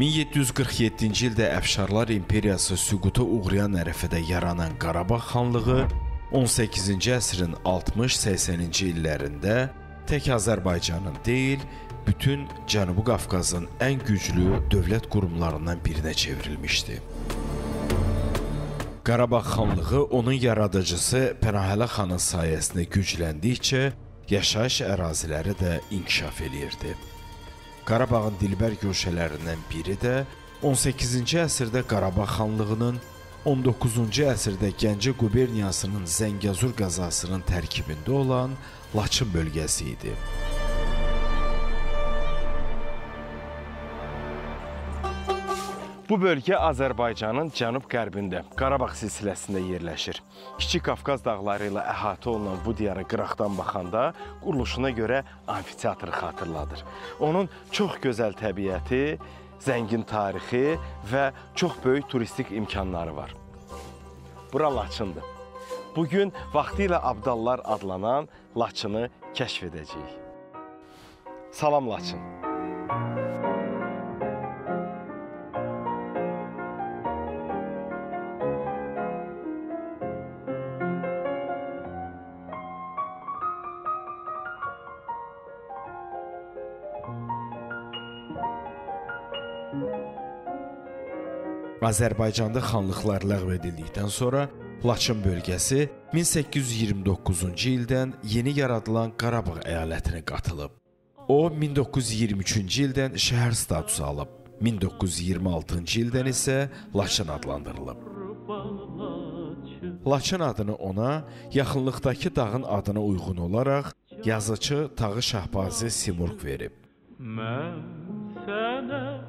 1747-ci ildə Əfşarlar imperiyası süquta uğrayan ərəfədə yaranan Qarabağ xanlığı 18-ci əsrin 60-80-ci illərində tək Azərbaycanın deyil, bütün Cənubi Qafqazın ən güclü dövlət qurumlarından birinə çevrilmişdi. Qarabağ xanlığı onun yaradıcısı Pənahələ xanın sayəsində gücləndikcə yaşayış əraziləri də inkişaf eləyirdi. Qarabağın dilbər güşələrindən biri də 18-ci əsrdə Qarabağ xanlığının 19-cu əsrdə Gəncə quberniyasının Zəngəzur qəzasının tərkibində olan Laçın bölgəsi idi. Bu bölgə Azərbaycanın cənub-qərbində Qarabağ silsiləsində yerləşir. Kiçik Qafqaz dağları ilə əhatə olunan bu diyara qıraqdan baxanda quruluşuna görə amfiteatrı xatırladır. Onun çox gözəl təbiəti, zəngin tarixi və çox böyük turistik imkanları var. Bura Laçındır. Bugün vaxtı ilə Abdallar adlanan Laçını kəşf edəcəyik. Salam Laçın. Azərbaycanda xanlıqlar ləğv edildikdən sonra Laçın bölgəsi 1829-cu ildən yeni yaradılan Qarabağ əyalətinə qatılıb. O 1923-cü ildən şəhər statusu alıb. 1926-cı ildən isə Laçın adlandırılıb. Laçın adını ona yaxınlıqdakı dağın adına uyğun olaraq yazıcı Tağı Şahbazi Simurq verib. Mən sənə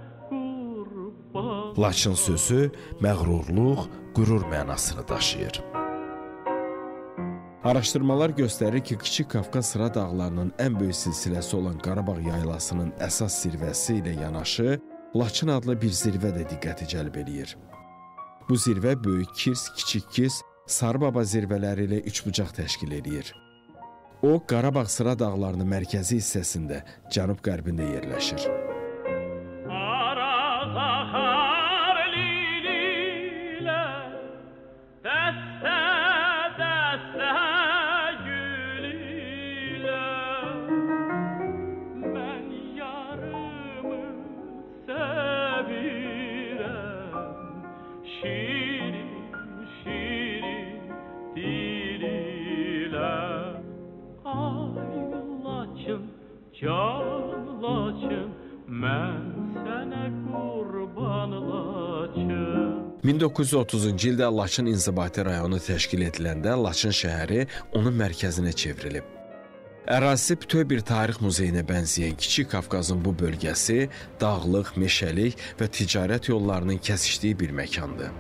Laçın sözü məğrurluq, qürur mənasını daşıyır. Araşdırmalar göstərir ki, Kiçik Qafqaz sıra dağlarının ən böyük silsiləsi olan Qarabağ yaylasının əsas zirvəsi ilə yanaşı Laçın adlı bir zirvə də diqqəti cəlb eləyir. Bu zirvə Böyük Kirs, Kiçik Kirs, Sarıbaba zirvələri ilə üçbucaq təşkil eləyir. O, Qarabağ sıra dağlarının mərkəzi hissəsində, cənub-qərbində yerləşir. 1930-cu ildə Laçın inzibati rayonu təşkil ediləndə Laçın şəhəri onun mərkəzinə çevrilib. Ərazisi bütöv bir tarix muzeyinə bənzəyən Kiçik Qafqazın bu bölgəsi dağlıq, meşəlik və ticarət yollarının kəsişdiyi bir məkandır.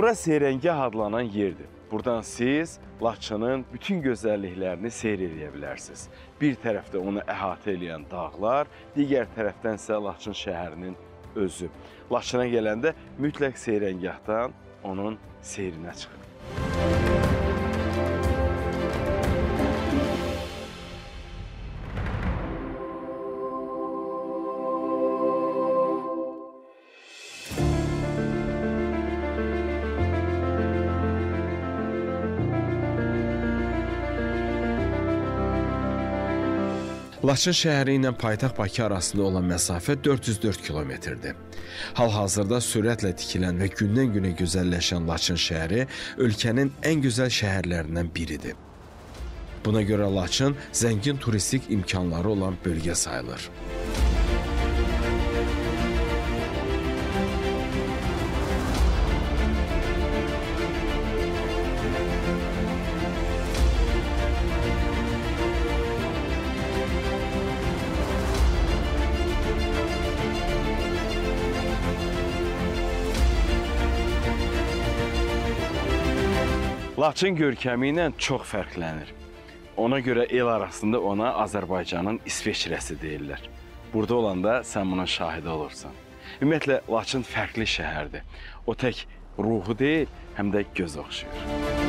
Bura Seyrəngah adlanan yerdir. Buradan siz Laçının bütün gözəlliklərini seyr edə bilərsiniz. Bir tərəfdə onu əhatə edən dağlar, digər tərəfdən isə Laçın şəhərinin özü. Laçına gələndə mütləq Seyrəngahdan onun seyrinə çıxın. Laçın şəhəri ilə paytaxt Bakı arasında olan məsafə 404 kilometrdir. Hal-hazırda sürətlə tikilən və gündən-günə gözəlləşən Laçın şəhəri ölkənin ən gözəl şəhərlərindən biridir. Buna görə Laçın zəngin turistik imkanları olan bölgə sayılır. Laçın görkəmi ilə çox fərqlənir. Ona görə el arasında ona Azərbaycanın İsveçrəsi deyirlər. Burada olanda sən bunun şahidi olursan. Ümumiyyətlə Laçın fərqli şəhərdir. O tək ruhu deyil, həm də göz oxşayır.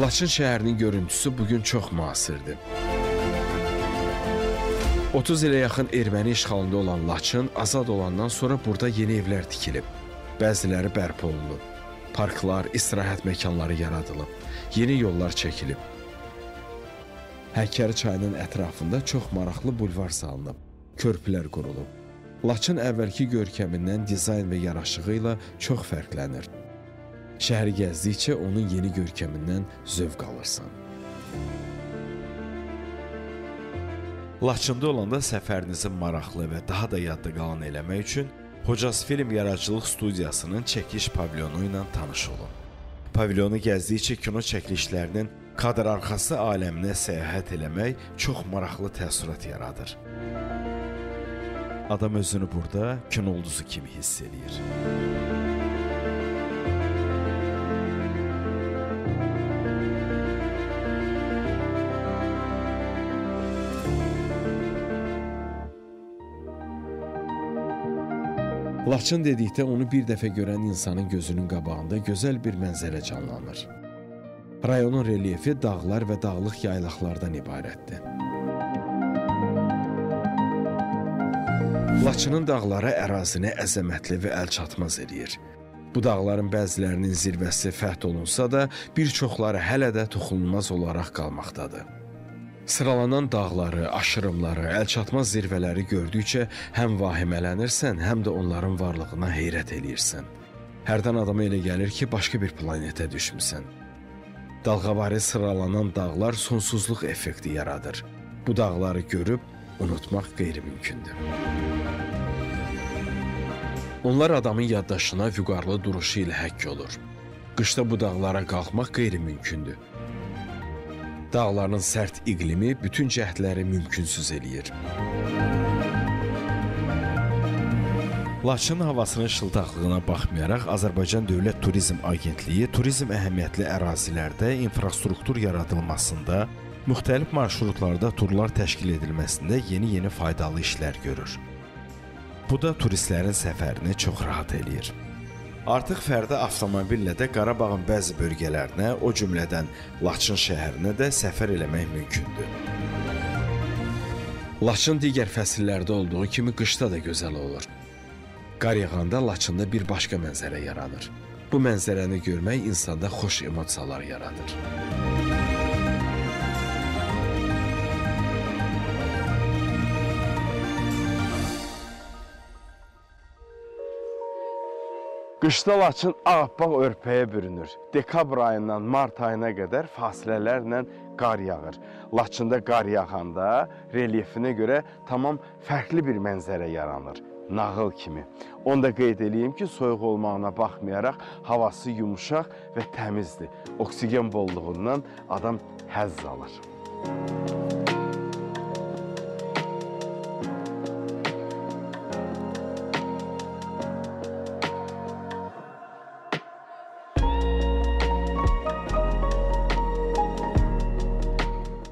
Laçın şəhərinin görüntüsü bugün çox müasirdir. 30 ilə yaxın erməni işğalında olan Laçın azad olandan sonra burada yeni evlər tikilib. Bəziləri bərpa olunub. Parklar, istirahət məkanları yaradılıb. Yeni yollar çəkilib. Həkəri çayının ətrafında çox maraqlı bulvar salınıb. Körpülər qurulub. Laçın əvvəlki görkəmindən dizayn və yaraşığı ilə çox fərqlənir. Şəhəri gəzdikcə onun yeni görkəmindən zövq alırsan. Laçında olanda səfərinizin maraqlı və daha da yadda qalan eləmək üçün Hocas Film Yaradıcılıq Studiyasının çəkiliş pavilyonu ilə tanış olun. Pavilyonu gəzdikcə kino çəkilişlərinin kadr arxası aləminə səyahət eləmək çox maraqlı təəssürat yaradır. Adam özünü burada kino ulduzu kimi hiss eləyir. Laçın dedikdə onu bir dəfə görən insanın gözünün qabağında gözəl bir mənzərə canlanır. Rayonun relyefi dağlar və dağlıq yaylaqlardan ibarətdir. Laçının dağları ərazini əzəmətli və əlçatmaz eləyir. Bu dağların bəzilərinin zirvəsi fəth olunsa da, bir çoxları hələ də toxunulmaz olaraq qalmaqdadır. Sıralanan dağları, aşırımları, əlçatmaz zirvələri gördükcə həm vahimələnirsən, həm də onların varlığına heyrət eləyirsən. Hərdən adama elə gəlir ki, başqa bir planetə düşmüsən. Dalğavari sıralanan dağlar sonsuzluq effekti yaradır. Bu dağları görüb unutmaq qeyri-mümkündür. Onlar adamın yaddaşına vüqarlı duruşu ilə həkk olur. Qışda bu dağlara qalxmaq qeyri-mümkündür. Dağların sərt iqlimi bütün cəhdləri mümkünsüz eləyir. Laçın havasının şıltaqlığına baxmayaraq Azərbaycan Dövlət Turizm Agentliyi turizm əhəmiyyətli ərazilərdə infrastruktur yaradılmasında, müxtəlif marşrutlarda turlar təşkil edilməsində yeni-yeni faydalı işlər görür. Bu da turistlərin səfərini çox rahat eləyir. Artıq fərdi avtomobillə də Qarabağın bəzi bölgələrinə, o cümlədən Laçın şəhərinə də səfər eləmək mümkündür. Laçın digər fəsillərdə olduğu kimi qışda da gözəl olur. Qar yağanda Laçında bir başqa mənzərə yaranır. Bu mənzərəni görmək insanda xoş emosiyalar yaradır. Qışda Laçın ağappaq örpəyə bürünür. Dekabr ayından mart ayına qədər fasilələrlə qar yağır. Laçında qar yağanda relyefinə görə tamam fərqli bir mənzərə yaranır. Nağıl kimi. Onu da qeyd eləyim ki, soyuq olmağına baxmayaraq havası yumşaq və təmizdir. Oksigen bolluğundan adam həzz alır.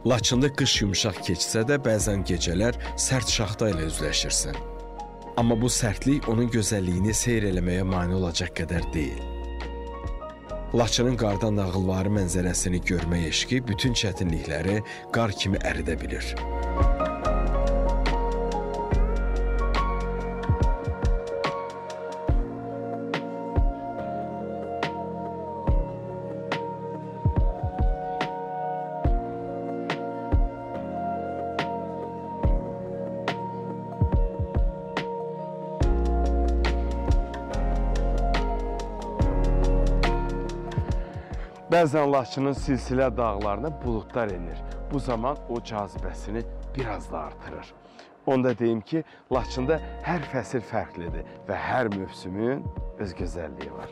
Laçında qış yumşaq keçsə də bəzən gecələr sərt şaxta ilə üzləşirsən. Amma bu sərtlik onun gözəlliyini seyr eləməyə mane olacaq qədər deyil. Laçının qardan nağılvarı mənzərəsini görmək eşqi bütün çətinlikləri qar kimi əridə bilir. Bəzən Laçının silsilə dağlarına buludlar enir. Bu zaman o cazibəsini biraz da artırır. Onda deyim ki, Laçında hər fəsil fərqlidir və hər mövsümün öz gözəlliyi var.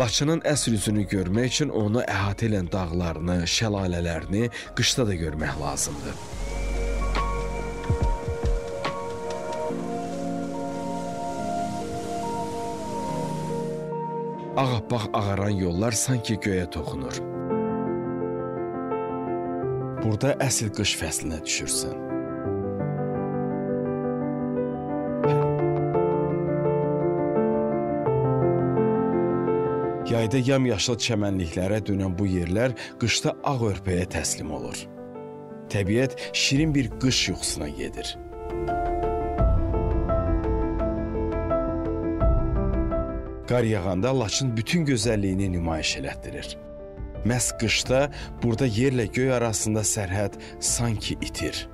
Laçının əsl üzünü görmək üçün onu əhatə edən dağlarını, şəlalələrini qışda da görmək lazımdır. Ağappaq ağaran yollar sanki göyə toxunur. Burada əsl qış fəslinə düşürsən. Yayda yamyaşıl çəmənliklərə dönən bu yerlər qışda ağ örpəyə təslim olur. Təbiət şirin bir qış yuxusuna gedir. Qar yağanda Laçın bütün gözəlliyini nümayiş elətdirir. Məhz qışda burada yerlə göy arasında sərhəd sanki itir.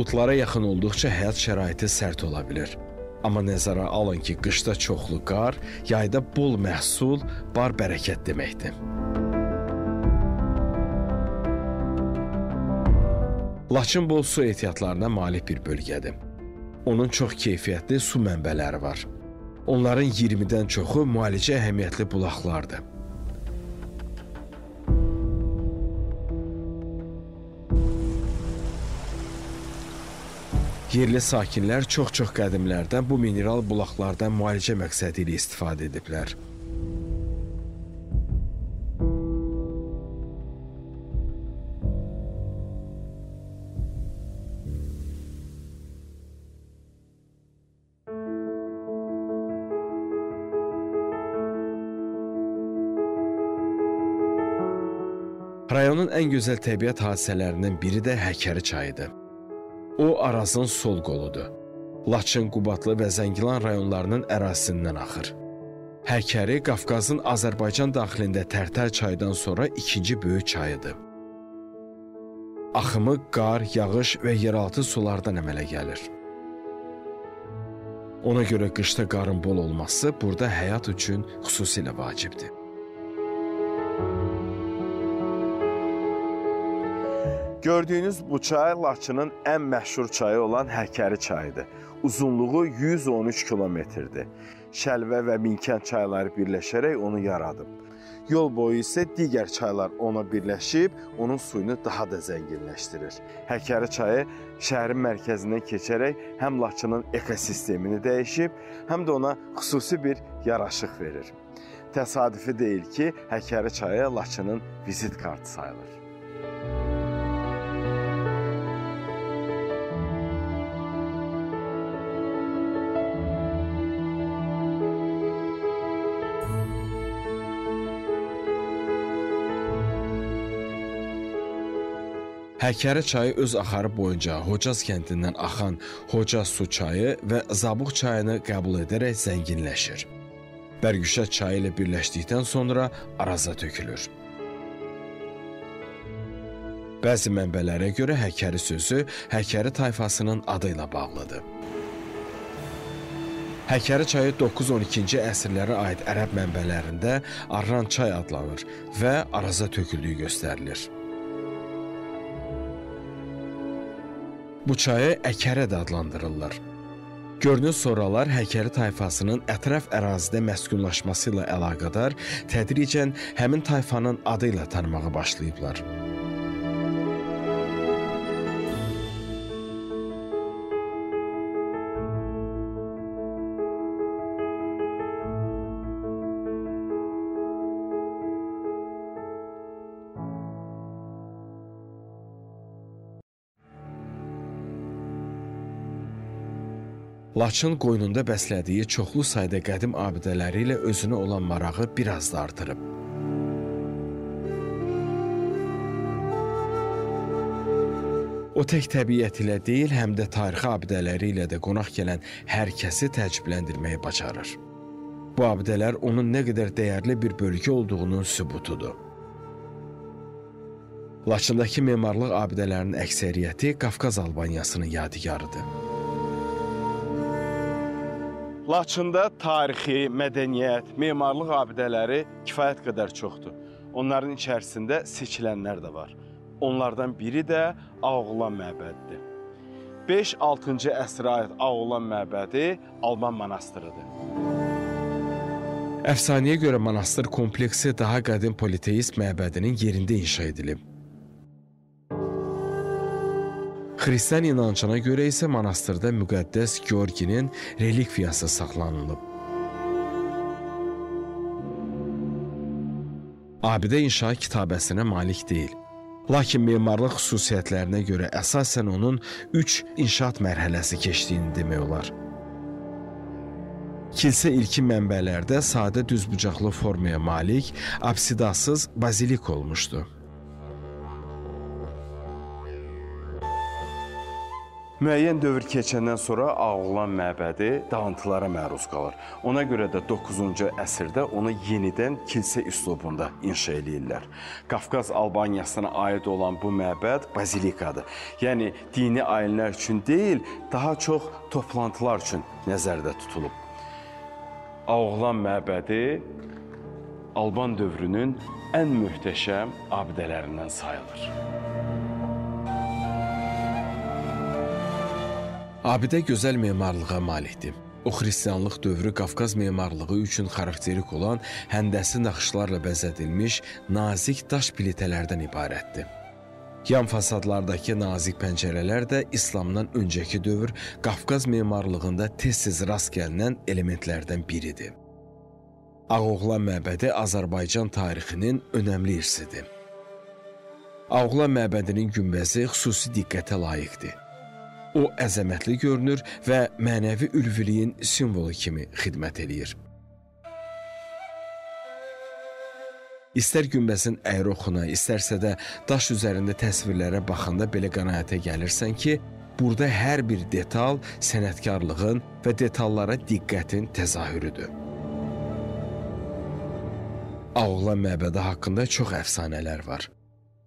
Buludlara yaxın olduqca həyat şəraiti sərt ola bilər. Amma nəzərə alın ki, qışda çoxlu qar, yayda bol məhsul, bar bərəkət deməkdir. Laçın bol su ehtiyatlarına malik bir bölgədir. Onun çox keyfiyyətli su mənbələri var. Onların 20-dən çoxu müalicə əhəmiyyətli bulaqlardır. Yerli sakinlər çox-çox qədimlərdən bu mineral bulaqlardan müalicə məqsədi ilə istifadə ediblər. Rayonun ən gözəl təbiət hadisələrindən biri də Həkəri çayıdır. O Arazın sol qoludur. Laçın, Qubadlı və Zəngilan rayonlarının ərazisindən axır. Həkəri Qafqazın Azərbaycan daxilində Tərtər çayından sonra ikinci böyük çayıdır. Axımı qar, yağış və yeraltı sulardan əmələ gəlir. Ona görə qışda qarın bol olması burada həyat üçün xüsusilə vacibdir. Gördüyünüz bu çay Laçının ən məşhur çayı olan Həkəri çayıdır. Uzunluğu 113 kilometrdir. Şəlvə və Minkənd çayları birləşərək onu yaradıb. Yol boyu isə digər çaylar ona birləşib, onun suyunu daha da zənginləşdirir. Həkəri çayı şəhərin mərkəzindən keçərək həm Laçının ekosistemini dəyişib, həm də ona xüsusi bir yaraşıq verir. Təsadüfi deyil ki, Həkəri çayı Laçının vizit kartı sayılır. Həkəri çayı öz axarı boyunca Hocaz kəndindən axan Hocaz su çayı və Zabuq çayını qəbul edərək zənginləşir. Bərgüşə çayı ilə birləşdikdən sonra Araza tökülür. Bəzi mənbələrə görə Həkəri sözü Həkəri tayfasının adı ilə bağlıdır. Həkəri çayı 9-12-ci əsrlərə aid ərəb mənbələrində Arran çay adlanır və Araza töküldüyü göstərilir. Bu çayı Əkərə də adlandırırlar. Görünür sonralar Həkəri tayfasının ətraf ərazidə məskunlaşması ilə əlaqədar tədricən həmin tayfanın adı ilə tanımağa başlayıblar. Laçın qoynunda bəslədiyi çoxlu sayda qədim abidələri ilə özünə olan marağı biraz da artırıb. O tək təbiət ilə deyil, həm də tarixi abidələri ilə də qonaq gələn hər kəsi təəccübləndirməyi bacarır. Bu abidələr onun nə qədər dəyərli bir bölgə olduğunun sübutudur. Laçındakı memarlıq abidələrinin əksəriyyəti Qafqaz Albaniyasının yadigarıdır. Laçında tarixi, mədəniyyət, memarlıq abidələri kifayət qədər çoxdur. Onların içərisində seçilənlər də var. Onlardan biri də Ağoğlan məbədidir. 5-6-cı əsrə aid Ağoğlan məbədi Alban monastırıdır. Əfsanəyə görə monastır kompleksi daha qədim politeist məbədinin yerində inşa edilib. Xristian inancına görə isə monastırda müqəddəs Georginin relikviyası saxlanılıb. Abidə inşa kitabəsinə malik deyil. Lakin memarlıq xüsusiyyətlərinə görə əsasən onun 3 inşaat mərhələsi keçdiyini demək olar. Kilsə ilkin mənbələrdə sadə düzbucaqlı formaya malik, absidasız bazilik olmuşdu. Müəyyən dövr keçəndən sonra Ağoğlan məbədi dağıntılara məruz qalır. Ona görə də 9-cu əsrdə onu yenidən kilsə üslubunda inşa eləyirlər. Qafqaz Albaniyasına aid olan bu məbəd bazilikadır. Yəni dini ayinlər üçün deyil, daha çox toplantılar üçün nəzərdə tutulub. Ağoğlan məbədi Alban dövrünün ən möhtəşəm abidələrindən sayılır. Abidə gözəl memarlığa malikdir. O xristianlıq dövrü Qafqaz memarlığı üçün xarakterik olan həndəsi naxışlarla bəzədilmiş nazik daş plitələrdən ibarətdir. Yan fasadlardakı nazik pəncərələr də İslamdan öncəki dövr Qafqaz memarlığında tez-tez rast gəlinən elementlərdən biridir. Ağoğlan məbədi Azərbaycan tarixinin önəmli irsidir. Ağoğlan məbədinin günbəzi xüsusi diqqətə layiqdir. O əzəmətli görünür və mənəvi ülviliyin simvolu kimi xidmət eləyir. İstər günbəzin əyri oxuna, istərsə də daş üzərində təsvirlərə baxanda belə qənaətə gəlirsən ki, burada hər bir detal sənətkarlığın və detallara diqqətin təzahürüdür. Ağoğlan məbədi haqqında çox əfsanələr var.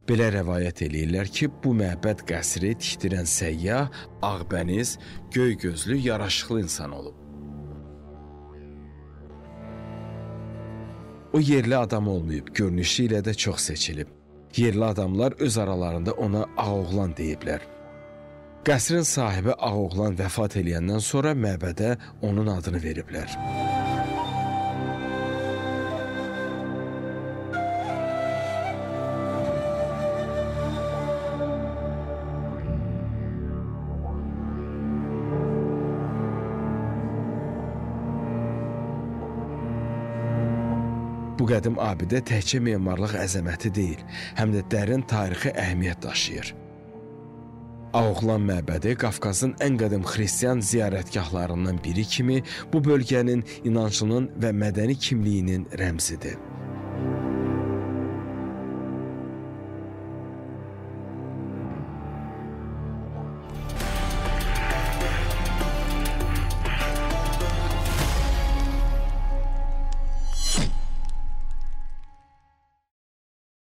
Belə rəvayət eləyirlər ki, bu məbəd qəsri tikdirən səyyah ağbəniz, göy gözlü, yaraşıqlı insan olub. O yerli adam olmayıb, görünüşü ilə də çox seçilib. Yerli adamlar öz aralarında ona Ağoğlan deyiblər. Qəsrin sahibi Ağoğlan vəfat eləyəndən sonra məbədə onun adını veriblər. Bu qədim abidə təkcə memarlıq əzəməti deyil, həm də dərin tarixi əhəmiyyət daşıyır. Ağoğlan məbədi Qafqazın ən qədim xristian ziyarətgahlarından biri kimi bu bölgənin inancının və mədəni kimliyinin rəmzidir.